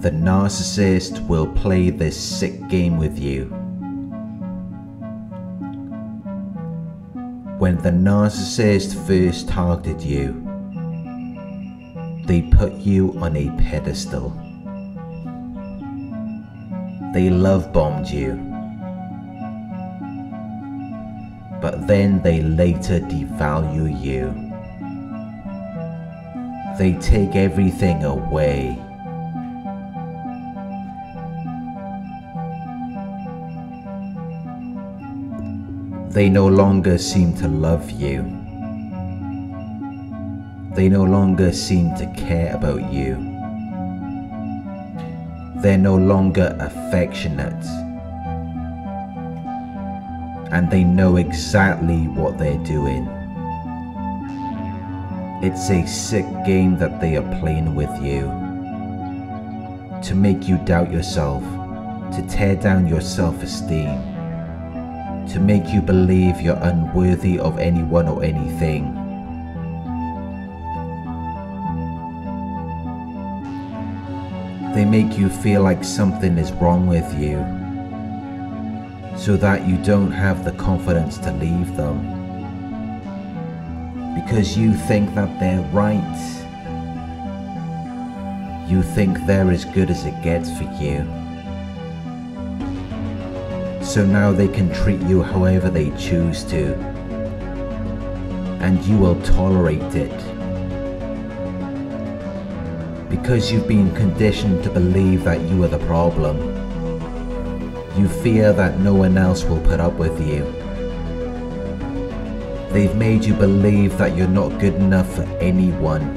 the narcissist will play this sick game with you. When the narcissist first targeted you, they put you on a pedestal. They love bombed you. But then they later devalue you. They take everything away. They no longer seem to love you. They no longer seem to care about you. They're no longer affectionate. And they know exactly what they're doing. It's a sick game that they are playing with you. To make you doubt yourself, to tear down your self esteem to make you believe you're unworthy of anyone or anything. They make you feel like something is wrong with you, so that you don't have the confidence to leave them. Because you think that they're right. You think they're as good as it gets for you so now they can treat you however they choose to, and you will tolerate it. Because you've been conditioned to believe that you are the problem, you fear that no one else will put up with you. They've made you believe that you're not good enough for anyone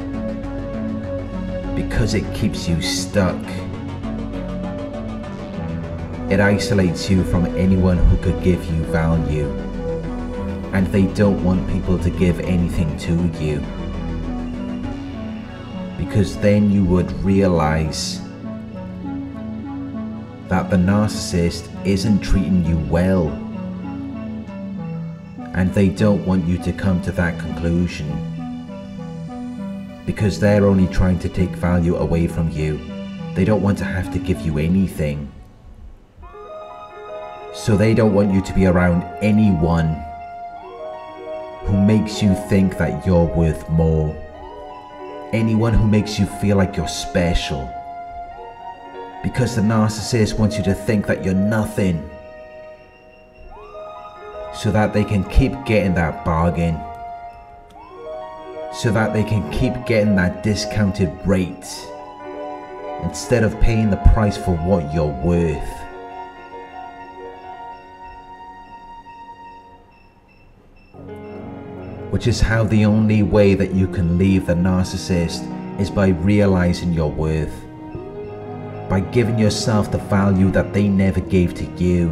because it keeps you stuck it isolates you from anyone who could give you value. And they don't want people to give anything to you. Because then you would realize that the narcissist isn't treating you well. And they don't want you to come to that conclusion. Because they're only trying to take value away from you. They don't want to have to give you anything. So they don't want you to be around anyone who makes you think that you're worth more. Anyone who makes you feel like you're special. Because the narcissist wants you to think that you're nothing. So that they can keep getting that bargain. So that they can keep getting that discounted rate. Instead of paying the price for what you're worth. Which is how the only way that you can leave the narcissist is by realizing your worth, by giving yourself the value that they never gave to you.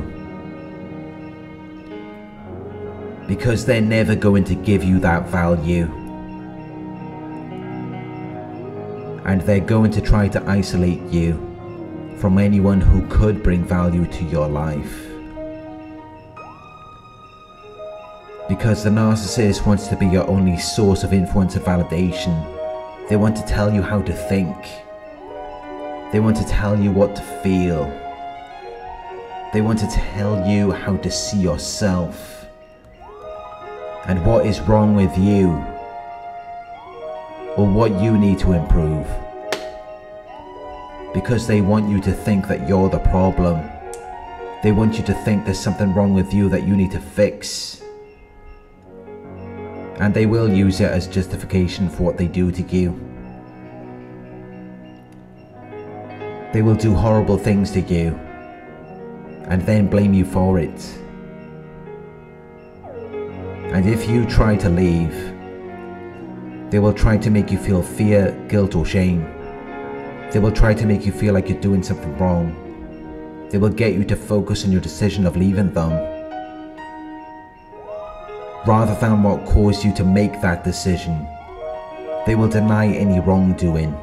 Because they're never going to give you that value. And they're going to try to isolate you from anyone who could bring value to your life. Because the narcissist wants to be your only source of influence and validation. They want to tell you how to think. They want to tell you what to feel. They want to tell you how to see yourself and what is wrong with you or what you need to improve. Because they want you to think that you're the problem. They want you to think there's something wrong with you that you need to fix and they will use it as justification for what they do to you. They will do horrible things to you and then blame you for it. And if you try to leave, they will try to make you feel fear, guilt, or shame. They will try to make you feel like you're doing something wrong. They will get you to focus on your decision of leaving them rather than what caused you to make that decision. They will deny any wrongdoing.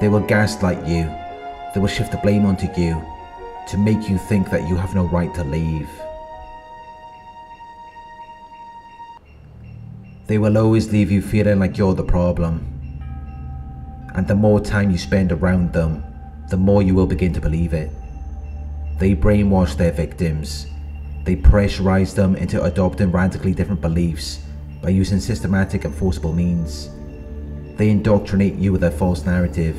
They will gaslight you. They will shift the blame onto you to make you think that you have no right to leave. They will always leave you feeling like you're the problem. And the more time you spend around them, the more you will begin to believe it. They brainwash their victims. They pressurize them into adopting radically different beliefs by using systematic and forcible means. They indoctrinate you with a false narrative,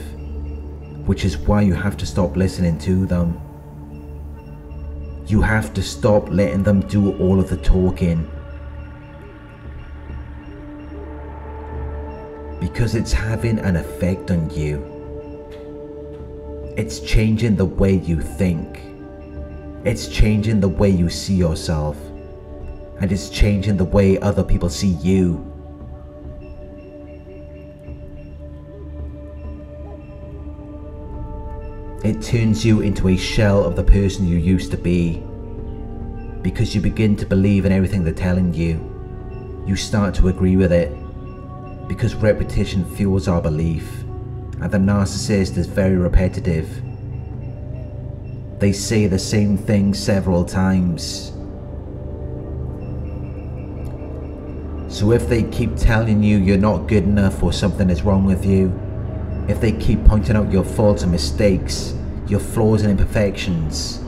which is why you have to stop listening to them. You have to stop letting them do all of the talking. Because it's having an effect on you. It's changing the way you think. It's changing the way you see yourself. And it's changing the way other people see you. It turns you into a shell of the person you used to be. Because you begin to believe in everything they're telling you. You start to agree with it. Because repetition fuels our belief. And the narcissist is very repetitive. They say the same thing several times. So if they keep telling you you're not good enough or something is wrong with you, if they keep pointing out your faults and mistakes, your flaws and imperfections.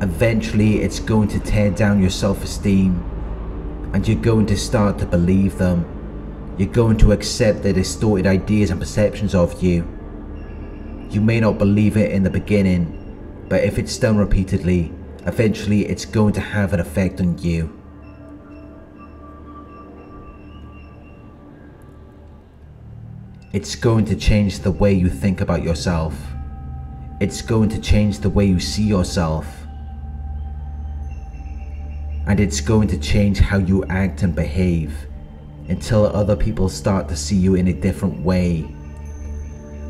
Eventually, it's going to tear down your self esteem, and you're going to start to believe them. You're going to accept their distorted ideas and perceptions of you. You may not believe it in the beginning, but if it's done repeatedly, eventually it's going to have an effect on you. It's going to change the way you think about yourself. It's going to change the way you see yourself. And it's going to change how you act and behave until other people start to see you in a different way.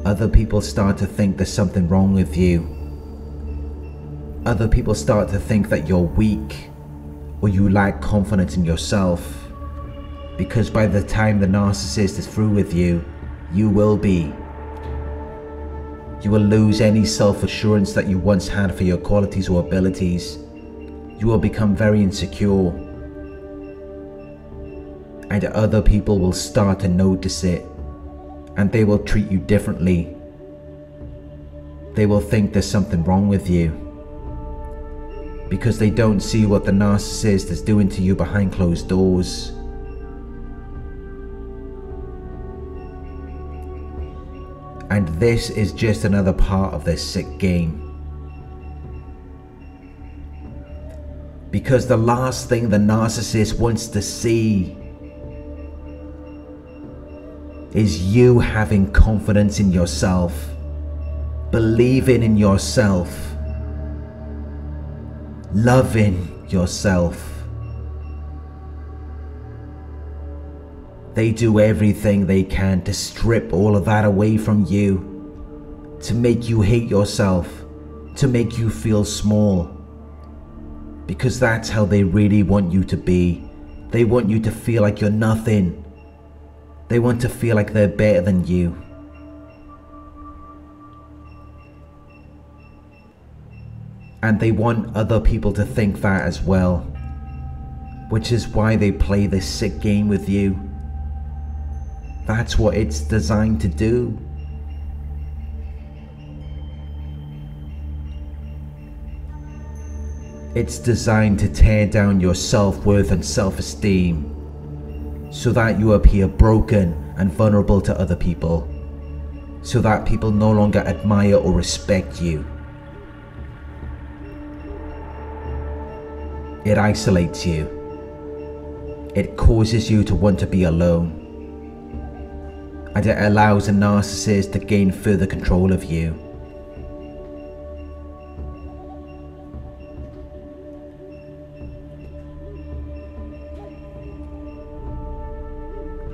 Other people start to think there's something wrong with you. Other people start to think that you're weak or you lack confidence in yourself. Because by the time the narcissist is through with you, you will be. You will lose any self assurance that you once had for your qualities or abilities. You will become very insecure. And other people will start to notice it. And they will treat you differently. They will think there's something wrong with you. Because they don't see what the narcissist is doing to you behind closed doors. And this is just another part of this sick game. Because the last thing the narcissist wants to see is you having confidence in yourself, believing in yourself, loving yourself. They do everything they can to strip all of that away from you, to make you hate yourself, to make you feel small. Because that's how they really want you to be. They want you to feel like you're nothing. They want to feel like they're better than you. And they want other people to think that as well. Which is why they play this sick game with you that's what it's designed to do. It's designed to tear down your self worth and self esteem so that you appear broken and vulnerable to other people, so that people no longer admire or respect you. It isolates you. It causes you to want to be alone and it allows a narcissist to gain further control of you.